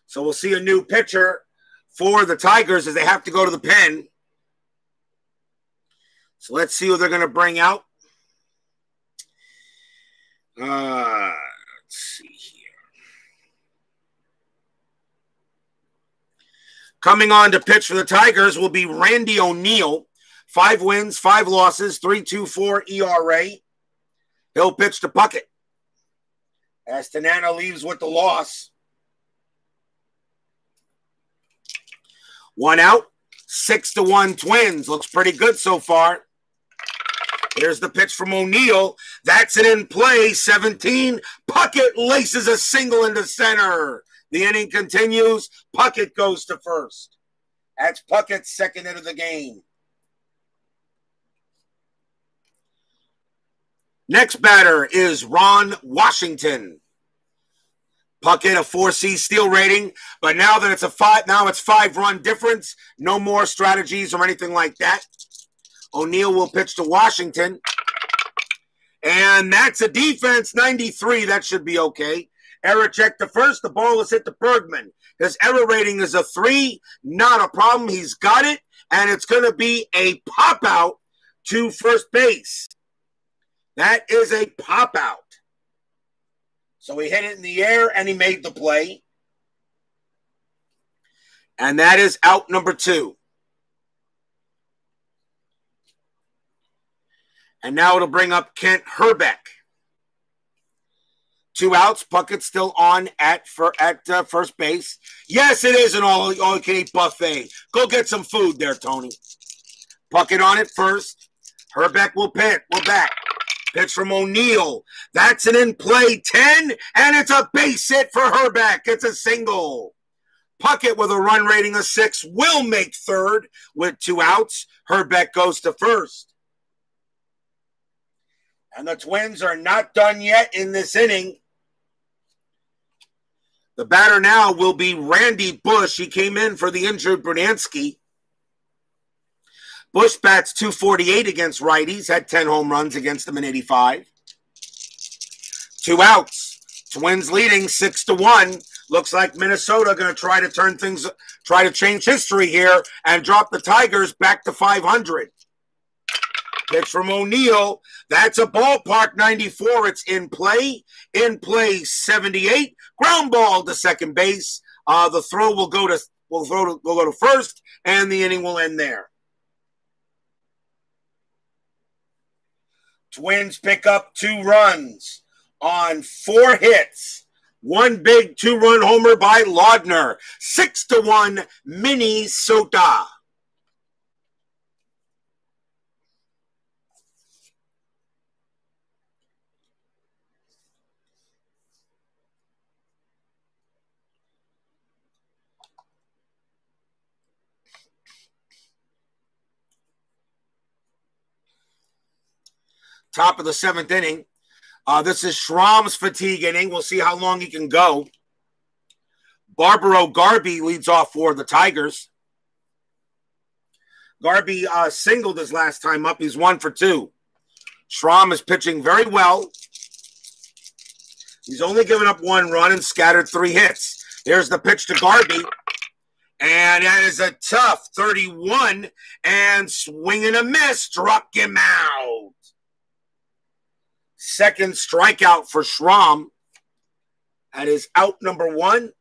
So we'll see a new pitcher for the Tigers as they have to go to the pen. So let's see who they're going to bring out. Uh, let's see. Coming on to pitch for the Tigers will be Randy O'Neal. Five wins, five losses, 3.24 ERA. He'll pitch to Puckett. As Tanana leaves with the loss. One out, six to one Twins. Looks pretty good so far. Here's the pitch from O'Neal. That's it in play. 17. Puckett laces a single into center. The inning continues. Puckett goes to first. That's Puckett's second hit of the game. Next batter is Ron Washington. Puckett a 4C steal rating, but now that it's a five, now it's five run difference. No more strategies or anything like that. O'Neal will pitch to Washington. And that's a defense 93. That should be okay. Error check to first. The ball is hit to Bergman. His error rating is a three. Not a problem. He's got it. And it's going to be a pop out to first base. That is a pop out. So he hit it in the air and he made the play. And that is out number two. And now it'll bring up Kent Hrbek. Two outs. Puckett still on at for at uh, first base. Yes, it is an all all you can eat buffet. Go get some food there, Tony. Puckett on it first. Hrbek will pit. We're back. Pitch from O'Neal. That's an in play 10, and it's a base hit for Hrbek. It's a single. Puckett with a run rating of six will make third with two outs. Hrbek goes to first. And the Twins are not done yet in this inning. The batter now will be Randy Bush. He came in for the injured Brunansky. Bush bats 248 against righties, had 10 home runs against them in 85. Two outs. Twins leading six to one. Looks like Minnesota going to try to turn things, try to change history here and drop the Tigers back to 500. Pitch from O'Neal. That's a ballpark 94. It's in play. In play 78. Ground ball to second base. Uh, the throw will go to will throw to, will go to first, and the inning will end there. Twins pick up two runs on four hits. One big two run homer by Laudner. Six to one, Minnesota. Top of the seventh inning. Uh, this is Schrom's fatigue inning. We'll see how long he can go. Barbaro Garbey leads off for the Tigers. Garbey uh, singled his last time up. He's one for two. Schrom is pitching very well. He's only given up one run and scattered three hits. Here's the pitch to Garbey. And that is a tough 31 and swinging a miss. Struck him out. Second strikeout for Schrom. That is out number one.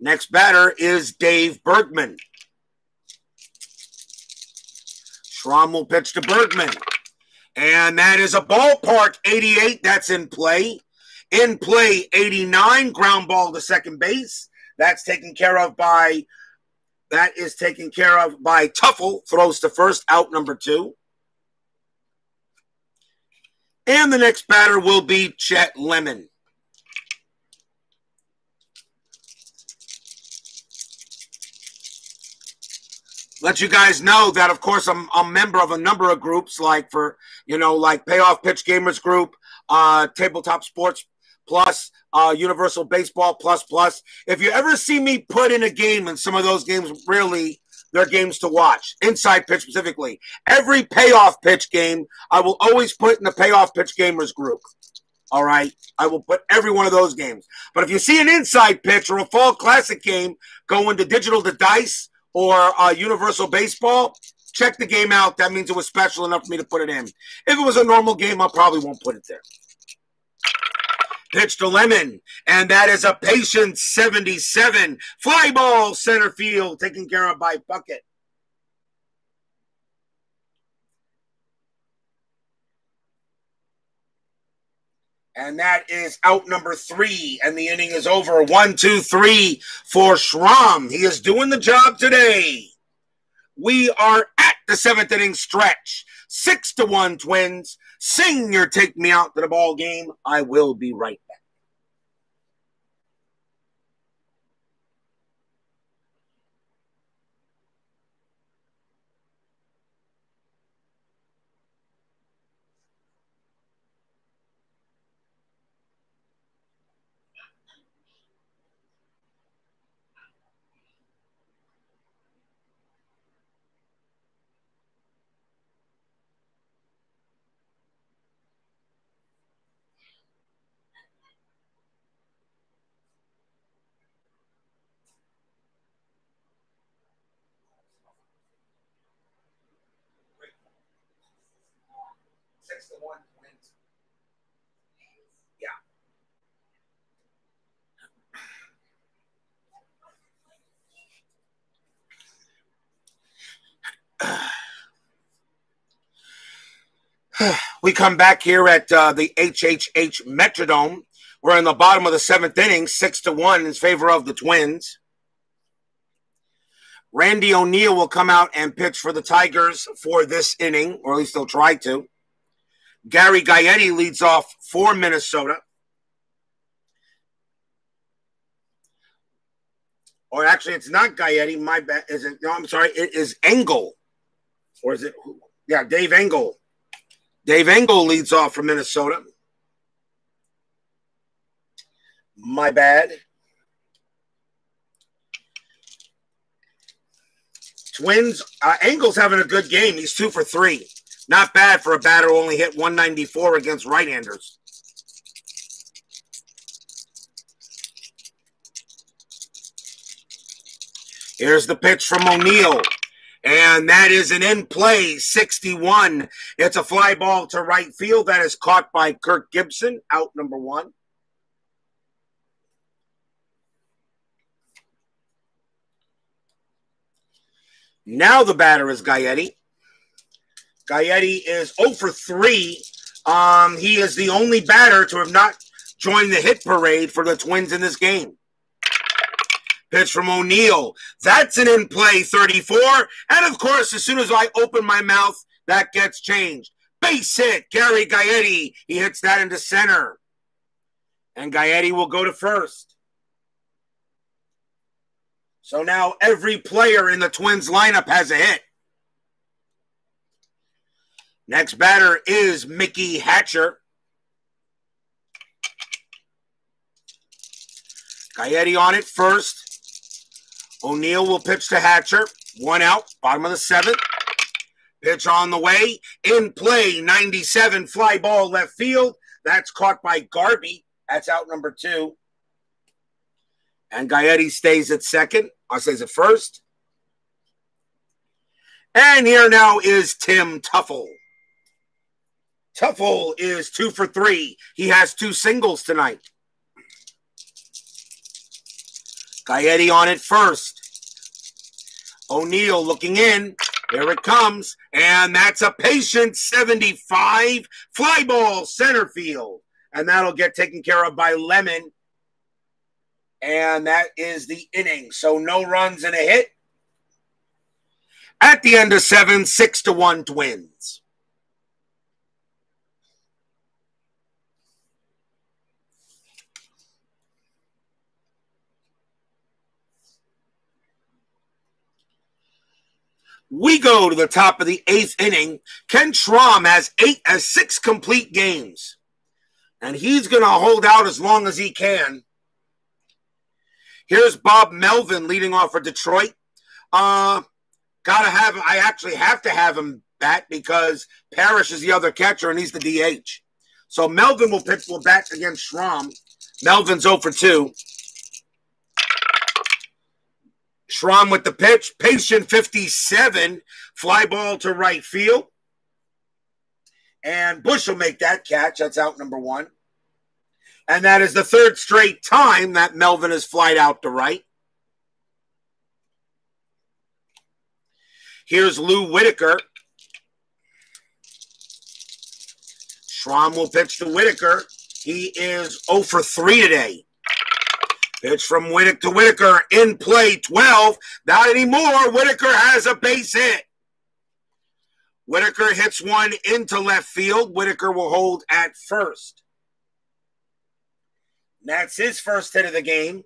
Next batter is Dave Bergman. Schrom will pitch to Bergman. And that is a ballpark 88. That's in play. In play 89. Ground ball to second base. That's taken care of by that is taken care of by Teufel. Throws to first, out number two. And the next batter will be Chet Lemon. Let you guys know that, of course, I'm, a member of a number of groups, like for, you know, like Payoff Pitch Gamers Group, uh, Tabletop Sports Plus, uh, Universal Baseball Plus Plus. If you ever see me put in a game, and some of those games really their games to watch, inside pitch specifically. Every payoff pitch game, I will always put in the payoff pitch gamers group. All right. I will put every one of those games. But if you see an inside pitch or a fall classic game go into digital to dice or uh, universal baseball, check the game out. That means it was special enough for me to put it in. If it was a normal game, I probably won't put it there pitch to Lemon, and that is a patient 77. Fly ball center field taken care of by Puckett. And that is out number three, and the inning is over. One, two, three for Schrom. He is doing the job today. We are at the seventh inning stretch. Six to one twins. Sing your take me out to the ball game. I will be right one. Yeah. We come back here at uh, the HHH Metrodome. We're in the bottom of the seventh inning, six to one in favor of the Twins. Randy O'Neal will come out and pitch for the Tigers for this inning, or at least they'll try to. Gary Gaetti leads off for Minnesota. Or actually, it's not Gaetti. My bad. Is it? No, I'm sorry. It is Engle. Or is it? Yeah, Dave Engle. Dave Engle leads off for Minnesota. My bad. Twins, uh, Engle's having a good game. He's two for three. Not bad for a batter who only hit 194 against right handers. Here's the pitch from O'Neal. And that is an in play 61. It's a fly ball to right field that is caught by Kirk Gibson, out number one. Now the batter is Gaetti. Gaetti is 0 for 3. Um, he is the only batter to have not joined the hit parade for the Twins in this game. Pitch from O'Neal. That's an in play 34. And of course, as soon as I open my mouth, that gets changed. Base hit, Gary Gaetti. He hits that into center. And Gaetti will go to first. So now every player in the Twins lineup has a hit. Next batter is Mickey Hatcher. Gaetti on it first. O'Neal will pitch to Hatcher. One out, bottom of the seventh. Pitch on the way. In play, 97 fly ball left field. That's caught by Garbey. That's out number two. And Gaetti stays at second. Uh, I says it first. And here now is Tim Teufel. Teufel is two for three. He has two singles tonight. Gaetti on it first. O'Neal looking in. Here it comes. And that's a patient 75 fly ball center field. And that'll get taken care of by Lemon and that is the inning. So no runs and a hit. At the end of seven, six to one twins. We go to the top of the eighth inning. Ken Schrom has eight has six complete games. And he's gonna hold out as long as he can Here's Bob Melvin leading off for Detroit. Uh, gotta have. I actually have to have him bat because Parrish is the other catcher and he's the DH. So Melvin will pitch will bat against Schrom. Melvin's 0 for 2. Schrom with the pitch. Patient 57. Fly ball to right field. And Bush will make that catch. That's out number one. And that is the third straight time that Melvin has flied out to right. Here's Lou Whitaker. Schrom will pitch to Whitaker. He is 0 for 3 today. Pitch from Whitaker to Whitaker in play 12. Not anymore. Whitaker has a base hit. Whitaker hits one into left field. Whitaker will hold at first. That's his first hit of the game.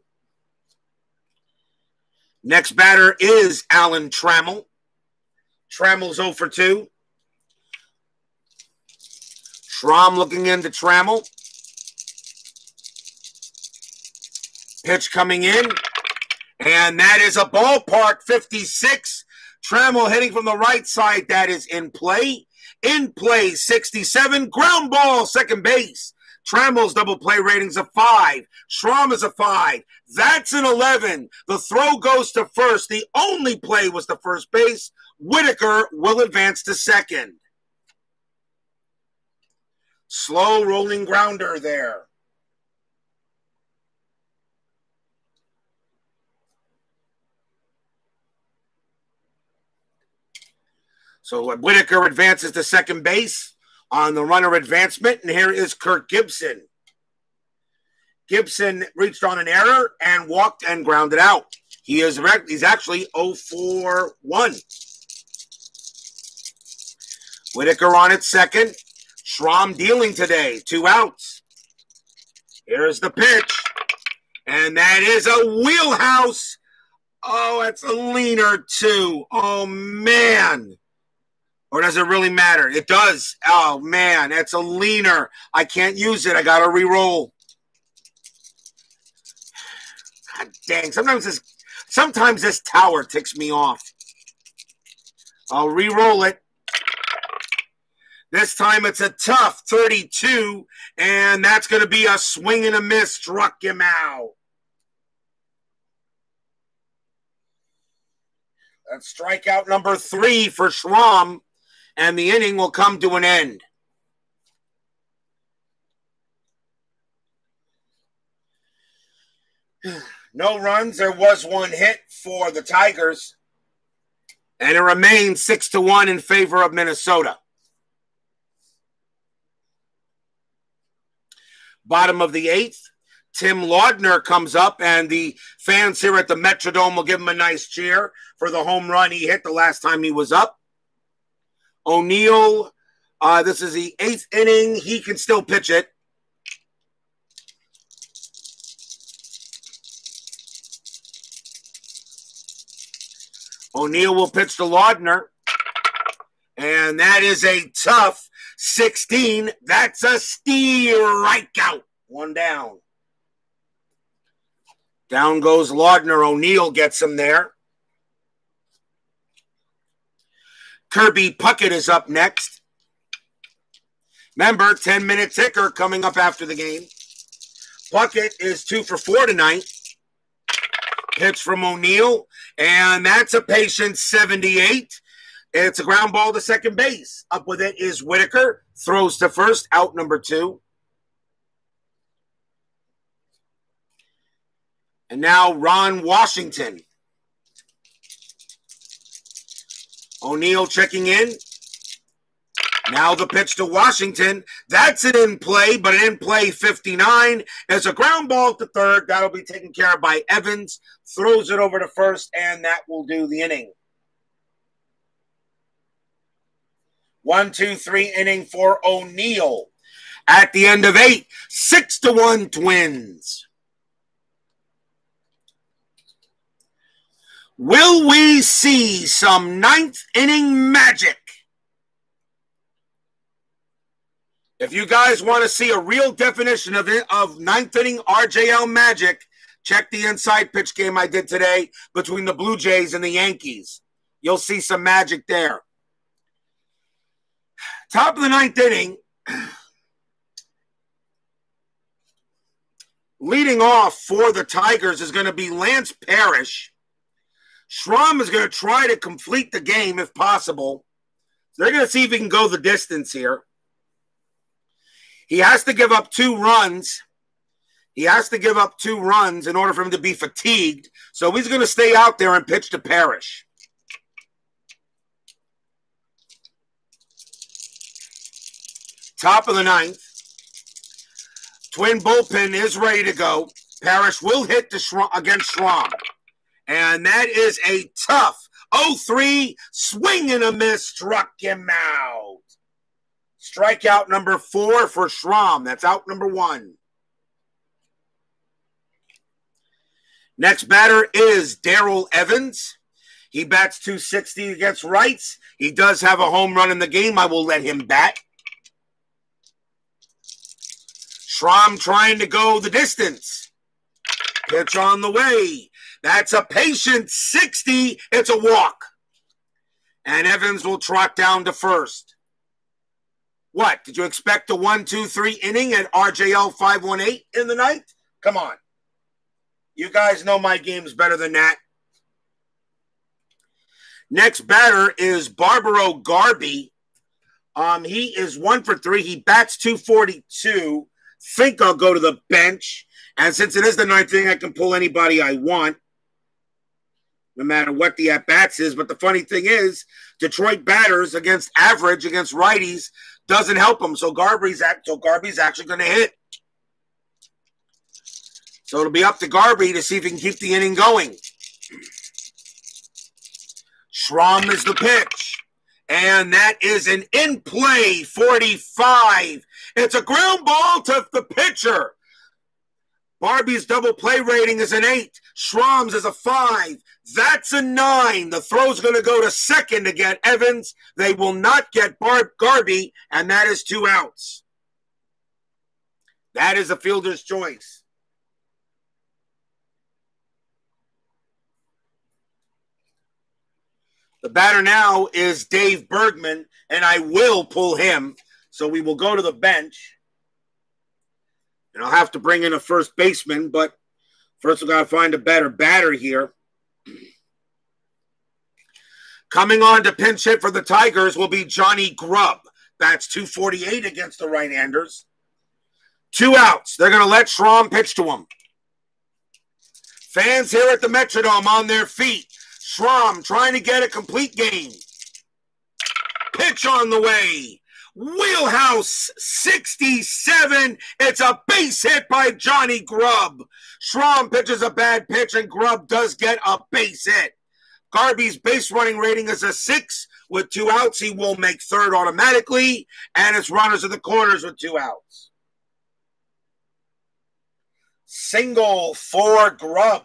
Next batter is Alan Trammell. Trammell's 0 for 2. Schrom looking into Trammell. Pitch coming in. And that is a ballpark 56. Trammell hitting from the right side. That is in play. In play 67. Ground ball, second base. Trammell's double play rating's a five. Schrom is a five. That's an 11. The throw goes to first. The only play was the first base. Whitaker will advance to second. Slow rolling grounder there. So uh, Whitaker advances to second base. on the runner advancement. And here is Kirk Gibson. Gibson reached on an error and walked and grounded out. He is he's actually 0 1. Whitaker on its second. Schrom dealing today. Two outs. Here's the pitch. And that is a wheelhouse. Oh, that's a leaner, too. Oh, man. Or does it really matter? It does. Oh, man. That's a leaner. I can't use it. I got to re roll. God dang. Sometimes this, sometimes this tower ticks me off. I'll re roll it. This time it's a tough 32, and that's going to be a swing and a miss. Struck him out. That's strikeout number three for Schrom, and the inning will come to an end. No runs. There was one hit for the Tigers, and it remains six to one in favor of Minnesota. Bottom of the eighth, Tim Laudner comes up, and the fans here at the Metrodome will give him a nice cheer for the home run he hit the last time he was up. O'Neal, uh, this is the eighth inning. He can still pitch it. O'Neal will pitch to Laudner. And that is a tough 16. That's a strikeout. One down. Down goes Laudner. O'Neal gets him there. Kirby Puckett is up next. Remember, 10 minute ticker coming up after the game. Puckett is two for four tonight. Hits from O'Neal, and that's a patient 78. It's a ground ball to second base. Up with it is Whitaker. Throws to first, out number two. And now Ron Washington. O'Neal checking in. Now the pitch to Washington. That's an in play, but an in play 59. As a ground ball to third. That'll be taken care of by Evans. Throws it over to first, and that will do the inning. One, two, three inning for O'Neal. At the end of eight, six to one twins. Will we see some ninth inning magic? If you guys want to see a real definition of it, of ninth inning RJL magic, check the inside pitch game I did today between the Blue Jays and the Yankees. You'll see some magic there. Top of the ninth inning. Leading off for the Tigers is going to be Lance Parrish. Schrom is going to try to complete the game if possible. So they're going to see if he can go the distance here. He has to give up two runs. He has to give up two runs in order for him to be fatigued. So he's going to stay out there and pitch to Parrish. Top of the ninth. Twin bullpen is ready to go. Parrish will hit against Schrom. And that is a tough 0-3 swing and a miss. Struck him out. Strikeout number four for Schrom. That's out number one. Next batter is Darrell Evans. He bats 260 against rights. He does have a home run in the game. I will let him bat. Schrom trying to go the distance. Pitch on the way. That's a patient 60. It's a walk. And Evans will trot down to first. What? Did you expect a one, two, three inning at RJL 518 in the night? Come on. You guys know my games better than that. Next batter is Barbaro Garbey. Um, he is one for three. He bats 242 think I'll go to the bench. And since it is the ninth inning, I can pull anybody I want. No matter what the at bats is. But the funny thing is, Detroit batters against average against righties doesn't help them. So Garbey's act so Garbey's actually going to hit. So it'll be up to Garbey to see if he can keep the inning going. Schrom is the pitch. And that is an in play 45. It's a ground ball to the pitcher. Barbie's double play rating is an eight. Schrom's is a five. That's a nine. The throw's going to go to second to get Evans. They will not get Barb Garbey, and that is two outs. That is a fielder's choice. The batter now is Dave Bergman, and I will pull him. So we will go to the bench. And I'll have to bring in a first baseman, but first we've got to find a better batter here. Coming on to pinch hit for the Tigers will be Johnny Grubb. That's 248 against the right handers. Two outs. They're going to let Schrom pitch to him. Fans here at the Metrodome on their feet. Schrom trying to get a complete game. Pitch on the way. Wheelhouse 67. It's a base hit by Johnny Grubb. Schrom pitches a bad pitch, and Grubb does get a base hit. Garbey's base running rating is a six. With two outs, he will make third automatically, and it's runners in the corners with two outs. Single for Grubb.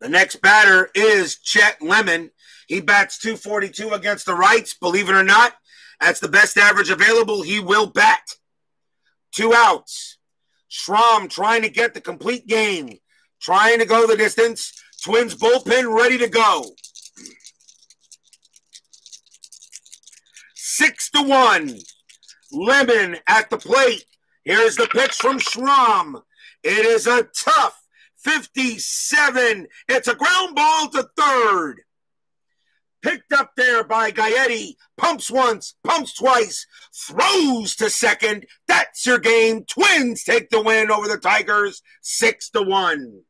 The next batter is Chet Lemon. He bats 242 against the rights. Believe it or not, that's the best average available. He will bat. Two outs. Schrom trying to get the complete game, trying to go the distance. Twins bullpen ready to go. Six to one. Lemon at the plate. Here's the pitch from Schrom. It is a tough 57. It's a ground ball to third. Picked up there by Gaetti. Pumps once, pumps twice, throws to second. That's your game. Twins take the win over the Tigers, six to one.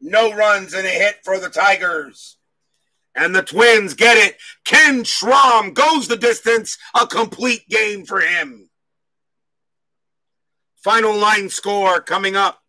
No runs and a hit for the Tigers. And the Twins get it. Ken Schrom goes the distance. A complete game for him. Final line score coming up.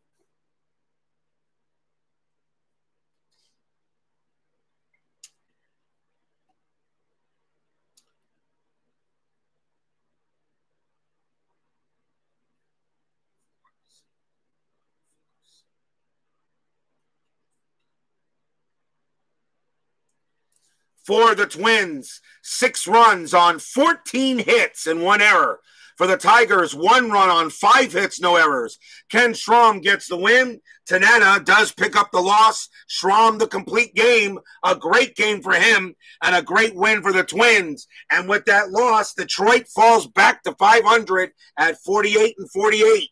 For the Twins, six runs on 14 hits and one error. For the Tigers, one run on five hits, no errors. Ken Schrom gets the win. Tanana does pick up the loss. Schrom the complete game. A great game for him and a great win for the Twins. And with that loss, Detroit falls back to 500 at 48 and 48.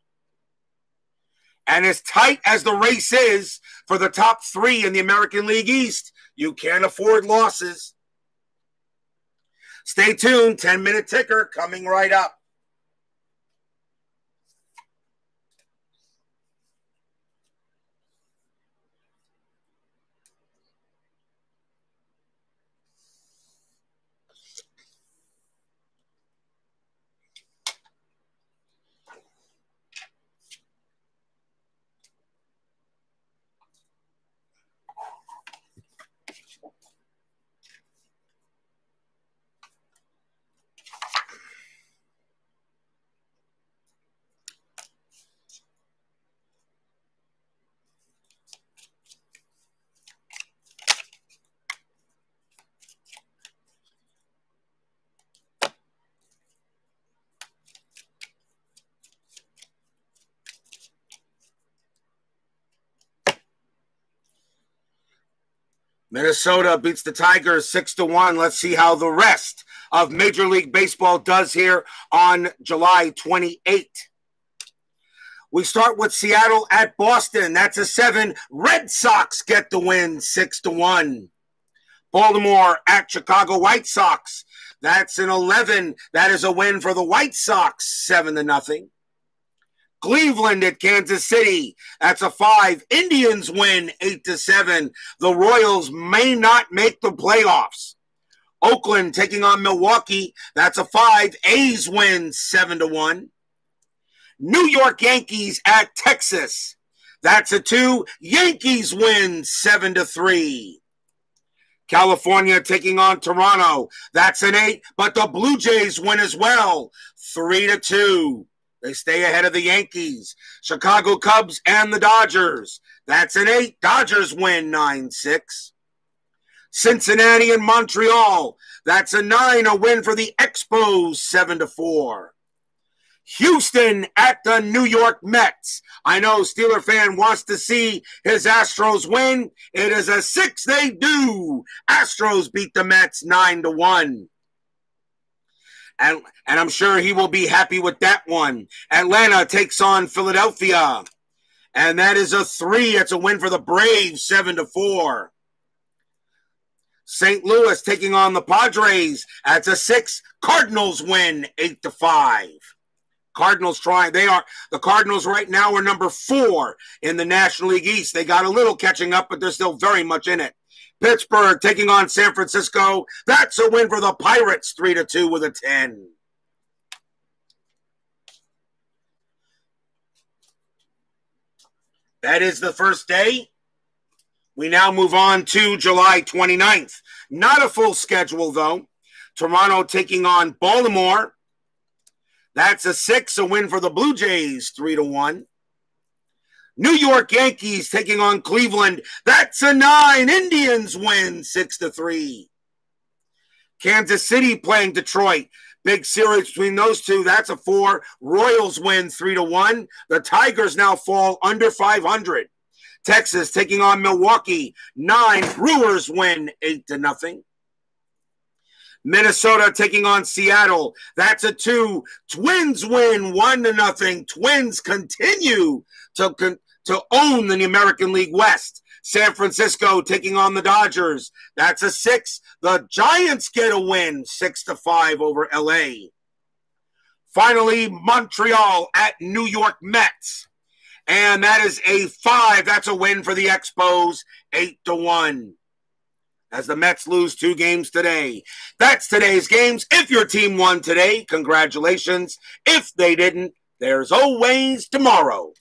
And as tight as the race is for the top three in the American League East, you can't afford losses. Stay tuned. 10 minute ticker coming right up. Minnesota beats the Tigers 6 to 1. Let's see how the rest of Major League Baseball does here on July 28. We start with Seattle at Boston. That's a 7. Red Sox get the win 6 to 1. Baltimore at Chicago White Sox. That's an 11. That is a win for the White Sox, 7 to nothing. Cleveland at Kansas City. That's a 5. Indians win 8 to 7. The Royals may not make the playoffs. Oakland taking on Milwaukee. That's a 5. A's win 7 to 1. New York Yankees at Texas. That's a 2. Yankees win 7 to 3. California taking on Toronto. That's an eight, but the Blue Jays win as well. Three to two. They stay ahead of the Yankees. Chicago Cubs and the Dodgers. That's an eight. Dodgers win 9 6. Cincinnati and Montreal. That's a nine. A win for the Expos 7 to 4. Houston at the New York Mets. I know Steeler fan wants to see his Astros win. It is a six they do. Astros beat the Mets nine to one. And, and I'm sure he will be happy with that one. Atlanta takes on Philadelphia. And that is a three. It's a win for the Braves, seven to four. St. Louis taking on the Padres. That's a six. Cardinals win eight to five. Cardinals trying. They are the Cardinals right now are number four in the National League East. They got a little catching up, but they're still very much in it. Pittsburgh taking on San Francisco. That's a win for the Pirates, three to two with a ten. That is the first day. We now move on to July 29th. Not a full schedule, though. Toronto taking on Baltimore. That's a six, a win for the Blue Jays, three to one. New York Yankees taking on Cleveland. That's a nine. Indians win six to three. Kansas City playing Detroit. Big series between those two. That's a four. Royals win three to one. The Tigers now fall under 500. Texas taking on Milwaukee. Nine. Brewers win eight to nothing. Minnesota taking on Seattle. That's a two. Twins win one to nothing. Twins continue to, to own the American League West. San Francisco taking on the Dodgers. That's a six. The Giants get a win, six to five over LA. Finally, Montreal at New York Mets. And that is a five. That's a win for the Expos, eight to one as the Mets lose two games today. That's today's games. If your team won today, congratulations. If they didn't, there's always tomorrow.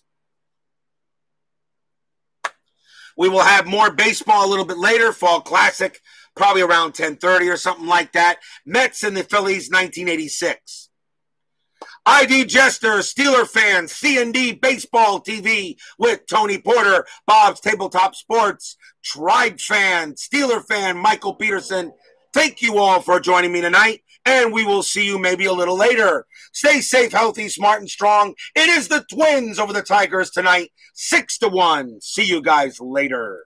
We will have more baseball a little bit later, Fall Classic, probably around 10:30 or something like that. Mets and the Phillies 1986. ID Jester, Steeler fans, C&D Baseball TV with Tony Porter, Bob's Tabletop Sports, Tribe fan, Steeler fan, Michael Peterson. Thank you all for joining me tonight, and we will see you maybe a little later. Stay safe, healthy, smart, and strong. It is the Twins over the Tigers tonight, six to one. See you guys later.